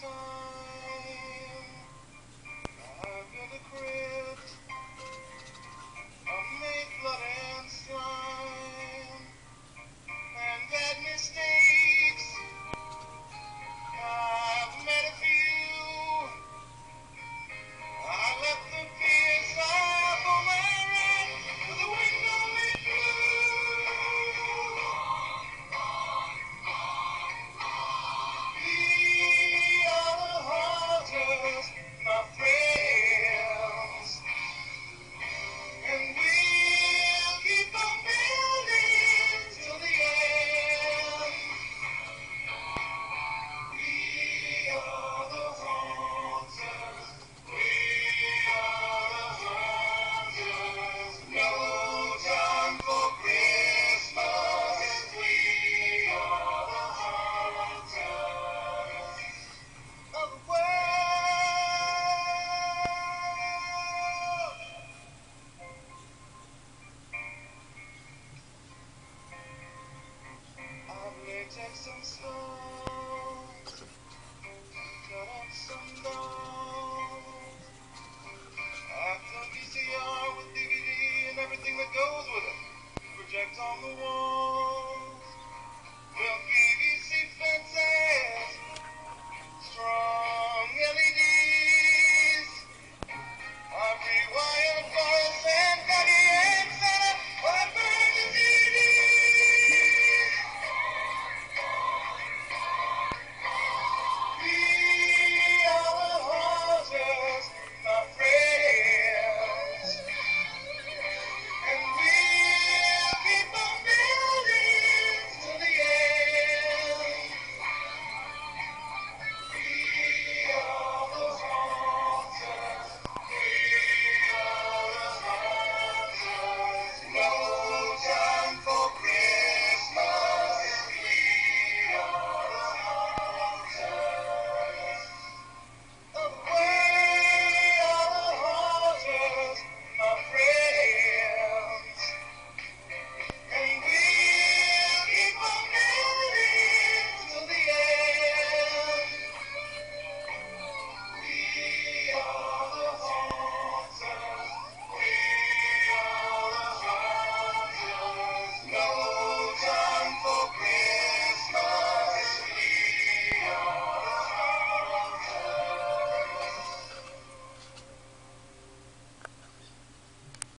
time gonna create. some stars.